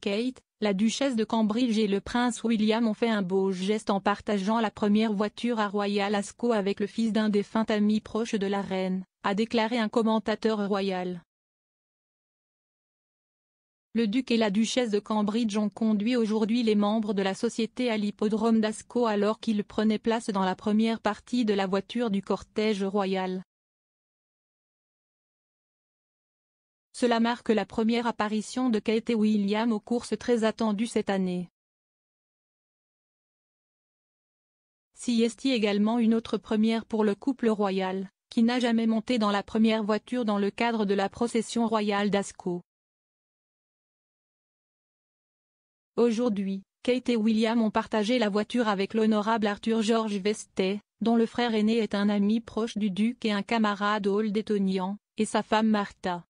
Kate, la duchesse de Cambridge et le prince William ont fait un beau geste en partageant la première voiture à Royal Ascot avec le fils d'un défunt ami proche de la reine, a déclaré un commentateur royal. Le duc et la duchesse de Cambridge ont conduit aujourd'hui les membres de la société à l'hippodrome d'Ascot alors qu'ils prenaient place dans la première partie de la voiture du cortège royal. Cela marque la première apparition de Kate et William aux courses très attendues cette année. Si est également une autre première pour le couple royal, qui n'a jamais monté dans la première voiture dans le cadre de la procession royale d'Ascot. Aujourd'hui, Kate et William ont partagé la voiture avec l'honorable Arthur George Vestet, dont le frère aîné est un ami proche du duc et un camarade Old Etonian, et sa femme Martha.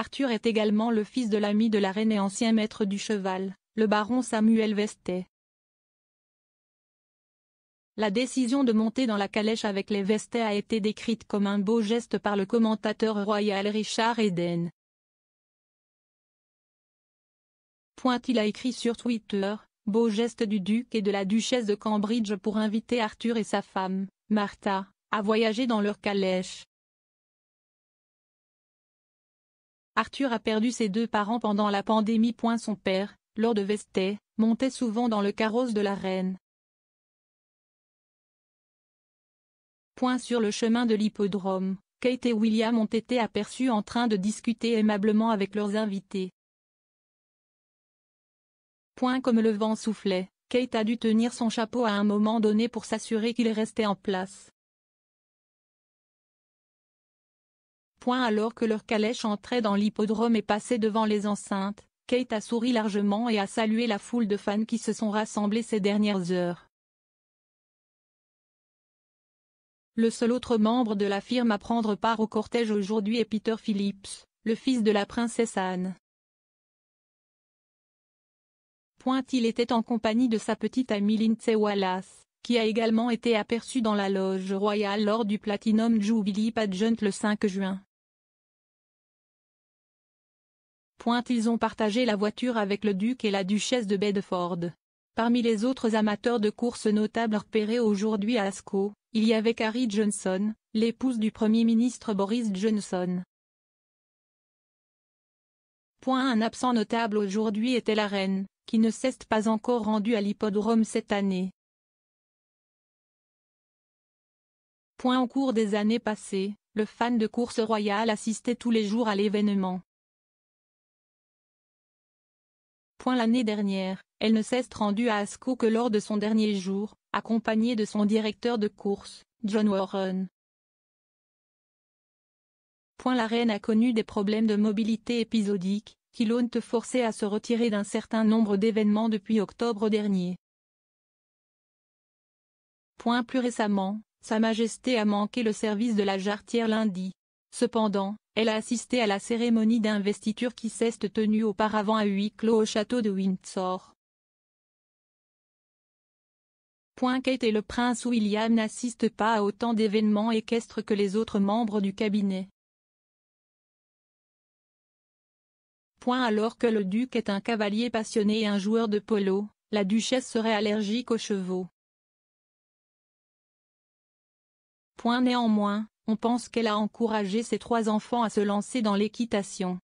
Arthur est également le fils de l'ami de la reine et ancien maître du cheval, le baron Samuel Vestet. La décision de monter dans la calèche avec les Vestet a été décrite comme un beau geste par le commentateur royal Richard Eden. Point il a écrit sur Twitter, beau geste du duc et de la duchesse de Cambridge pour inviter Arthur et sa femme, Martha, à voyager dans leur calèche. Arthur a perdu ses deux parents pendant la pandémie. Son père, Lord Vestet, montait souvent dans le carrosse de la reine. Point sur le chemin de l'hippodrome, Kate et William ont été aperçus en train de discuter aimablement avec leurs invités. Point comme le vent soufflait, Kate a dû tenir son chapeau à un moment donné pour s'assurer qu'il restait en place. Point alors que leur calèche entrait dans l'hippodrome et passait devant les enceintes, Kate a souri largement et a salué la foule de fans qui se sont rassemblés ces dernières heures. Le seul autre membre de la firme à prendre part au cortège aujourd'hui est Peter Phillips, le fils de la princesse Anne. Point il était en compagnie de sa petite amie Lindsay Wallace, qui a également été aperçue dans la loge royale lors du Platinum Jubilee Pageant le 5 juin. Ils ont partagé la voiture avec le duc et la duchesse de Bedford. Parmi les autres amateurs de courses notables repérés aujourd'hui à Ascot, il y avait Carrie Johnson, l'épouse du Premier ministre Boris Johnson. Point un absent notable aujourd'hui était la reine, qui ne s'est pas encore rendue à l'hippodrome cette année. Point au cours des années passées, le fan de course royale assistait tous les jours à l'événement. L'année dernière, elle ne s'est rendue à Ascot que lors de son dernier jour, accompagnée de son directeur de course, John Warren. Point la reine a connu des problèmes de mobilité épisodiques, qui l'ont forcé à se retirer d'un certain nombre d'événements depuis octobre dernier. Point plus récemment, Sa Majesté a manqué le service de la jarretière lundi. Cependant, elle a assisté à la cérémonie d'investiture qui s'est tenue auparavant à huis clos au château de Windsor. Point Kate et le prince William n'assistent pas à autant d'événements équestres que les autres membres du cabinet. Point alors que le duc est un cavalier passionné et un joueur de polo, la duchesse serait allergique aux chevaux. Point néanmoins, on pense qu'elle a encouragé ses trois enfants à se lancer dans l'équitation.